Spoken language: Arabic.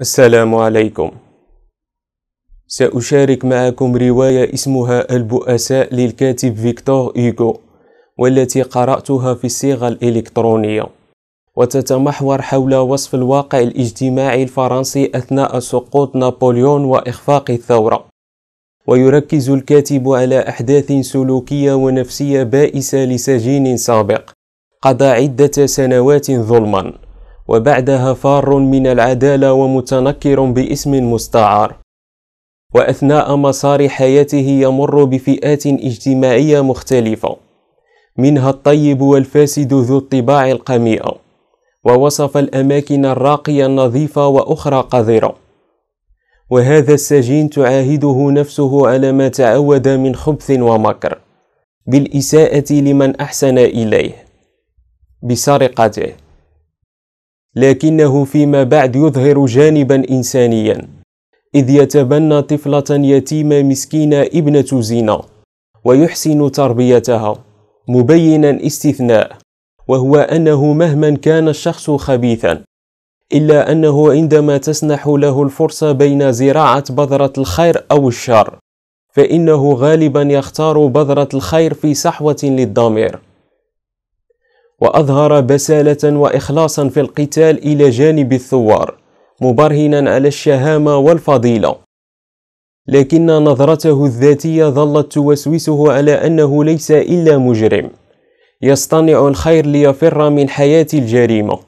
السلام عليكم. سأشارك معكم رواية اسمها البؤساء للكاتب فيكتور إيغو والتي قرأتها في الصيغة الإلكترونية. وتتمحور حول وصف الواقع الاجتماعي الفرنسي أثناء سقوط نابليون وإخفاق الثورة. ويركز الكاتب على أحداث سلوكية ونفسية بائسة لسجين سابق قضى عدة سنوات ظلما. وبعدها فار من العدالة ومتنكر باسم مستعار. وأثناء مسار حياته يمر بفئات اجتماعية مختلفة. منها الطيب والفاسد ذو الطباع القميئة ووصف الأماكن الراقية النظيفة وأخرى قذرة. وهذا السجين تعاهده نفسه على ما تعود من خبث ومكر. بالإساءة لمن أحسن إليه. بسرقته. لكنه فيما بعد يظهر جانبا إنسانيا إذ يتبنى طفلة يتيمة مسكينة ابنة زنا ويحسن تربيتها. مبينا استثناء وهو أنه مهما كان الشخص خبيثا إلا أنه عندما تسنح له الفرصة بين زراعة بذرة الخير أو الشر فإنه غالبا يختار بذرة الخير في صحوة للضمير. وأظهر بسالة وإخلاصا في القتال إلى جانب الثوار مبرهنا على الشهامة والفضيلة. لكن نظرته الذاتية ظلت توسوسه على أنه ليس إلا مجرم. يصطنع الخير ليفر من حياة الجريمة.